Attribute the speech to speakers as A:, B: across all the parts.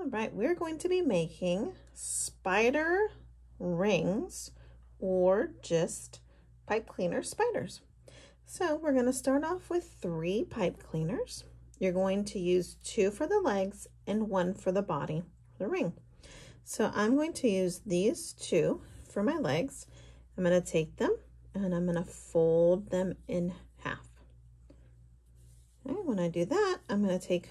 A: All right, we're going to be making spider rings or just pipe cleaner spiders. So we're going to start off with three pipe cleaners. You're going to use two for the legs and one for the body, the ring. So I'm going to use these two for my legs. I'm going to take them and I'm going to fold them in half. Okay, when I do that, I'm going to take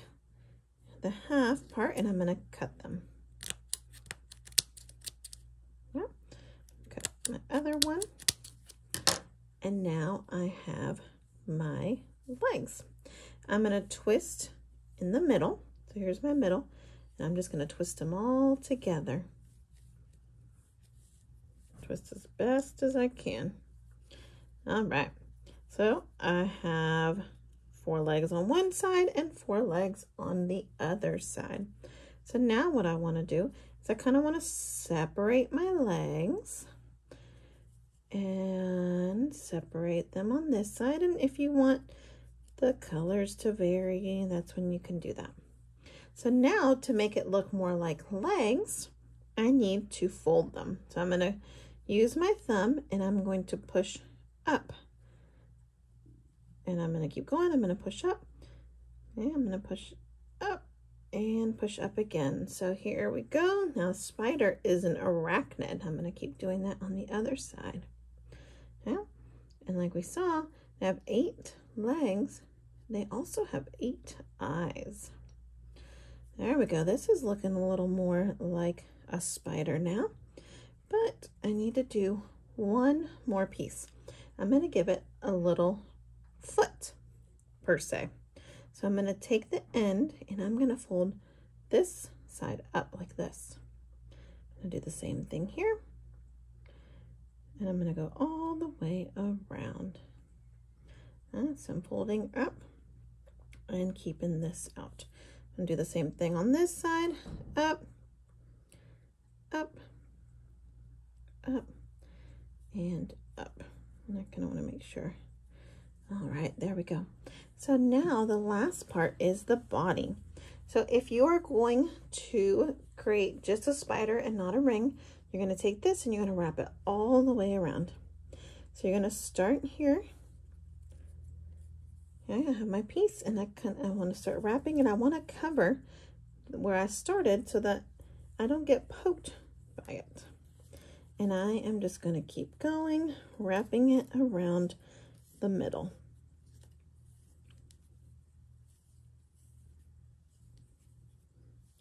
A: the half part and I'm going to cut them. Yep. Cut my other one. And now I have my legs. I'm going to twist in the middle. So here's my middle. And I'm just going to twist them all together. Twist as best as I can. All right. So I have four legs on one side and four legs on the other side. So now what I want to do is I kind of want to separate my legs and separate them on this side. And if you want the colors to vary, that's when you can do that. So now to make it look more like legs, I need to fold them. So I'm going to use my thumb and I'm going to push up and I'm going to keep going. I'm going to push up. And I'm going to push up and push up again. So here we go. Now spider is an arachnid. I'm going to keep doing that on the other side. Yeah. And like we saw, they have eight legs. They also have eight eyes. There we go. This is looking a little more like a spider now. But I need to do one more piece. I'm going to give it a little foot per se. So I'm going to take the end and I'm going to fold this side up like this. I'm going to do the same thing here. And I'm going to go all the way around. And so I'm folding up and keeping this out. I'm going to do the same thing on this side. Up, up, up, and up. And I kind of want to make sure all right, there we go. So now the last part is the body. So if you're going to create just a spider and not a ring, you're going to take this and you're going to wrap it all the way around. So you're going to start here. Okay, I have my piece and I, can, I want to start wrapping and I want to cover where I started so that I don't get poked by it. And I am just going to keep going, wrapping it around the middle.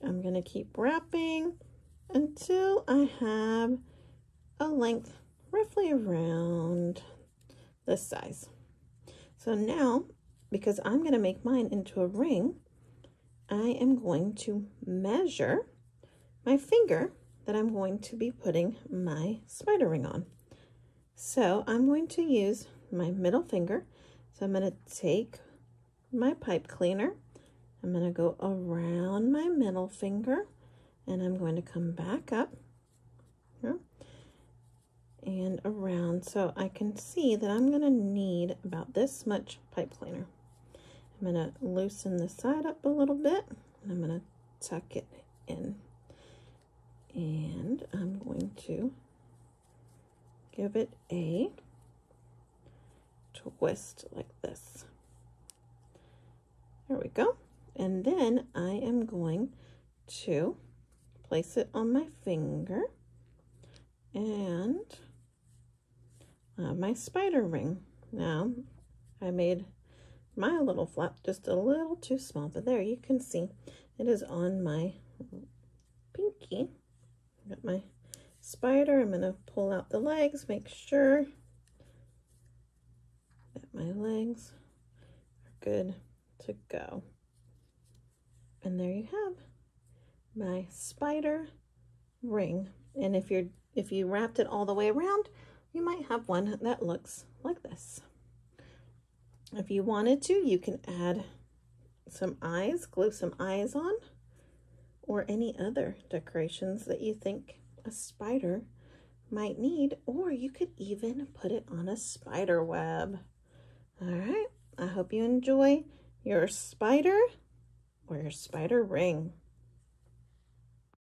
A: I'm going to keep wrapping until I have a length roughly around this size. So now, because I'm going to make mine into a ring, I am going to measure my finger that I'm going to be putting my spider ring on. So I'm going to use my middle finger. So I'm going to take my pipe cleaner. I'm going to go around my middle finger and I'm going to come back up here and around so I can see that I'm going to need about this much pipe cleaner. I'm going to loosen the side up a little bit and I'm going to tuck it in. And I'm going to give it a twist like this. There we go. And then I am going to place it on my finger and uh, my spider ring. Now, I made my little flap just a little too small, but there you can see it is on my pinky. Got my spider. I'm going to pull out the legs, make sure my legs are good to go. And there you have my spider ring. And if you're if you wrapped it all the way around, you might have one that looks like this. If you wanted to, you can add some eyes, glue some eyes on, or any other decorations that you think a spider might need, or you could even put it on a spider web. All right, I hope you enjoy your spider or your spider ring.